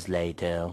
hours later.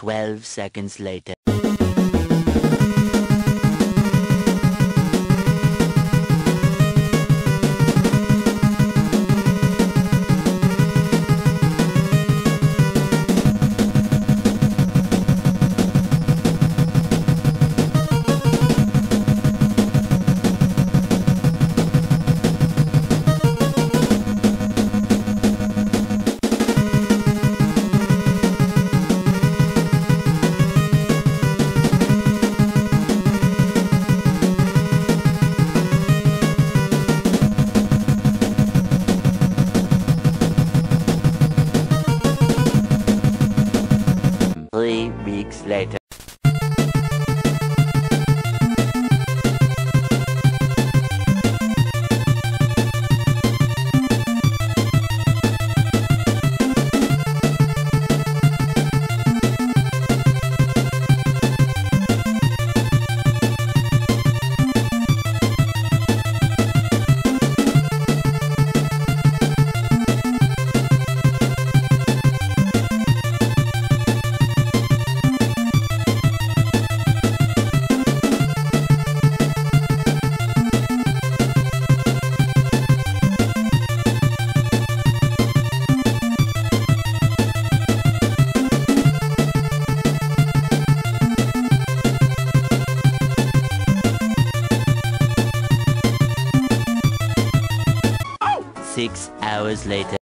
Twelve seconds later. Weeks later. Six hours later.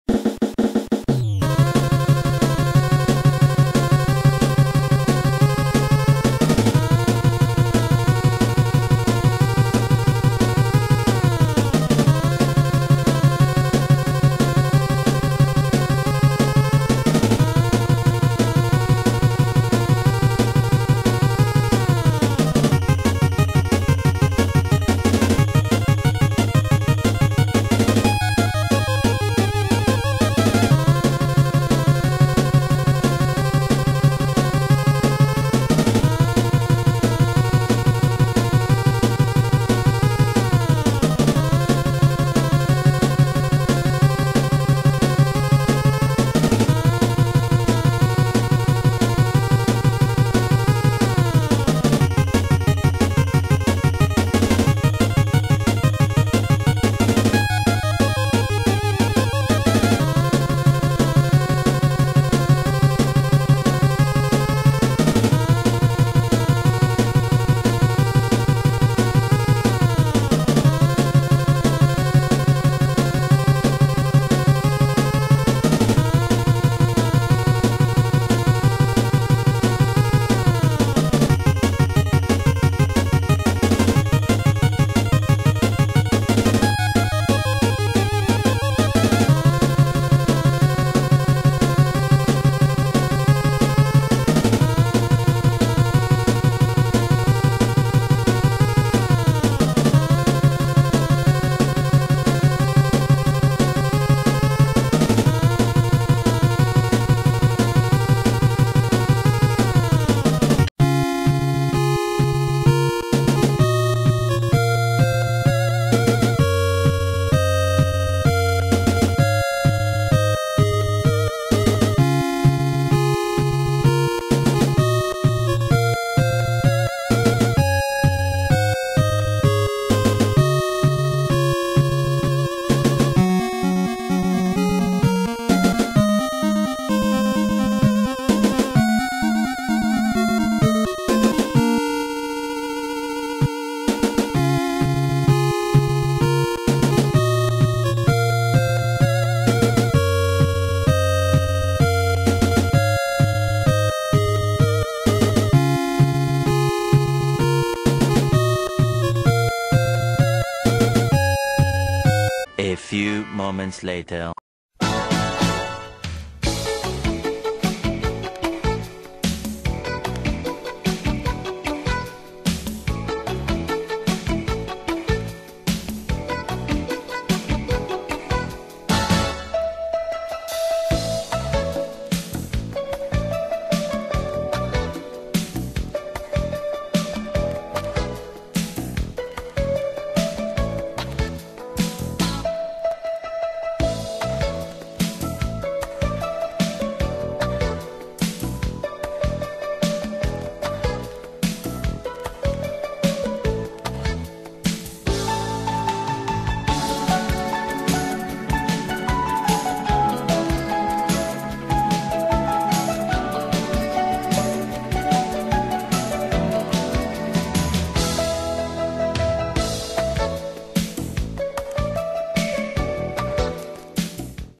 Moments later.